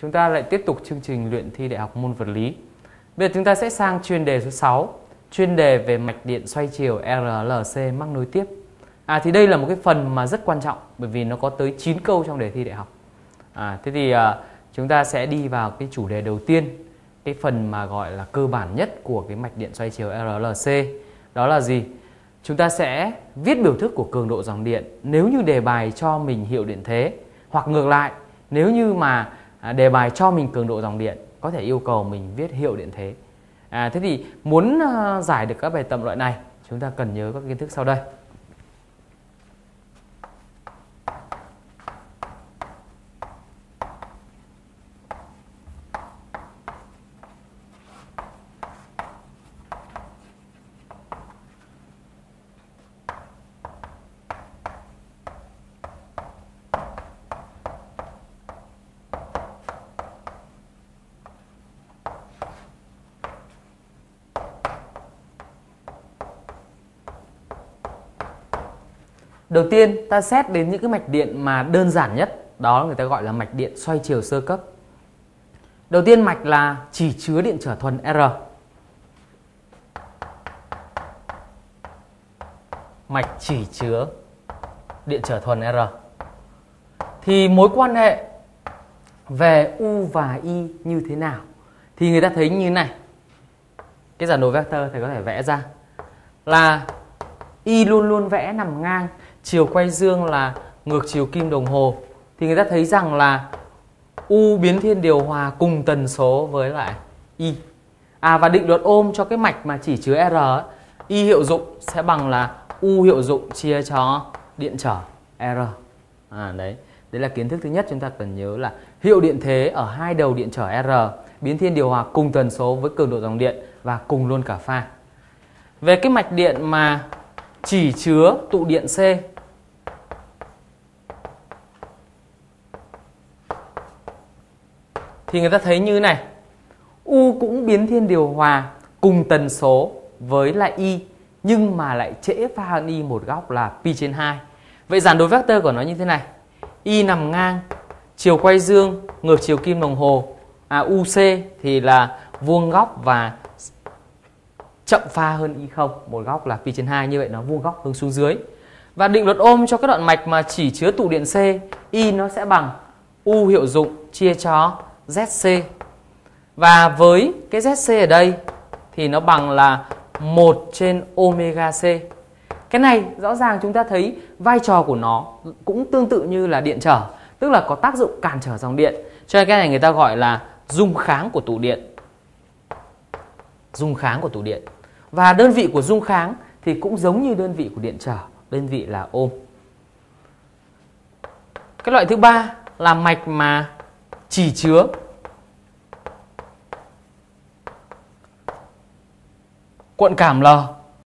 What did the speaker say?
chúng ta lại tiếp tục chương trình luyện thi đại học môn vật lý. Bây giờ chúng ta sẽ sang chuyên đề số 6, chuyên đề về mạch điện xoay chiều RLC mắc nối tiếp. À thì đây là một cái phần mà rất quan trọng bởi vì nó có tới 9 câu trong đề thi đại học. À thế thì à, chúng ta sẽ đi vào cái chủ đề đầu tiên, cái phần mà gọi là cơ bản nhất của cái mạch điện xoay chiều RLC. Đó là gì? Chúng ta sẽ viết biểu thức của cường độ dòng điện nếu như đề bài cho mình hiệu điện thế hoặc ngược lại nếu như mà à, đề bài cho mình cường độ dòng điện có thể yêu cầu mình viết hiệu điện thế. À, thế thì muốn à, giải được các bài tập loại này chúng ta cần nhớ các kiến thức sau đây. Đầu tiên, ta xét đến những cái mạch điện mà đơn giản nhất, Đó người ta gọi là mạch điện xoay chiều sơ cấp. Đầu tiên mạch là chỉ chứa điện trở thuần R. Mạch chỉ chứa điện trở thuần R. Thì mối quan hệ về U và Y như thế nào? Thì người ta thấy như này. Cái giả đồ vector thầy có thể vẽ ra Là Y luôn luôn vẽ nằm ngang chiều quay dương là ngược chiều kim đồng hồ thì người ta thấy rằng là U biến thiên điều hòa cùng tần số với lại Y. À và định luật ôm cho cái mạch mà chỉ chứa R ấy, Y hiệu dụng sẽ bằng là U hiệu dụng chia cho điện trở R. À đấy, đấy là kiến thức thứ nhất chúng ta cần nhớ là hiệu điện thế ở hai đầu điện trở R biến thiên điều hòa cùng tần số với cường độ dòng điện và cùng luôn cả pha. Về cái mạch điện mà chỉ chứa tụ điện C. Thì người ta thấy như này. U cũng biến thiên điều hòa cùng tần số với lại Y nhưng mà lại trễ pha hơn Y một góc là pi trên 2 vậy giản đối vector của nó như thế này. Y nằm ngang, chiều quay dương, ngược chiều kim đồng hồ. À UC thì là vuông góc và chậm pha hơn y không? Một góc là pi trên 2 như vậy nó vuông góc hướng xuống dưới. Và định luật ôm cho các đoạn mạch mà chỉ chứa tụ điện C, y nó sẽ bằng u hiệu dụng chia cho zc và với cái zc ở đây thì nó bằng là 1 trên omega c. Cái này rõ ràng chúng ta thấy vai trò của nó cũng tương tự như là điện trở, tức là có tác dụng cản trở dòng điện. Cho nên cái này người ta gọi là dung kháng của tụ điện. Dung kháng của tụ điện và đơn vị của dung kháng thì cũng giống như đơn vị của điện trở, đơn vị là ôm. Cái loại thứ ba là mạch mà chỉ chứa cuộn cảm L